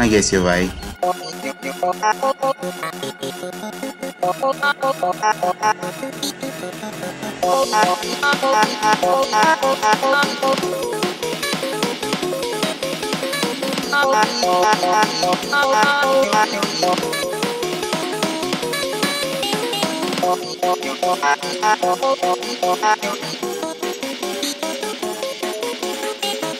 I guess you're right.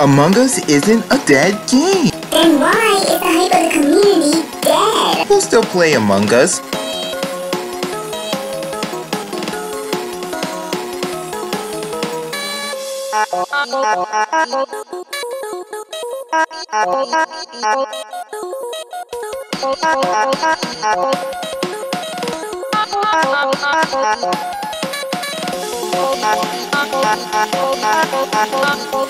Among Us isn't a dead game. Then why is the hype of the community dead? We'll still play Among Us.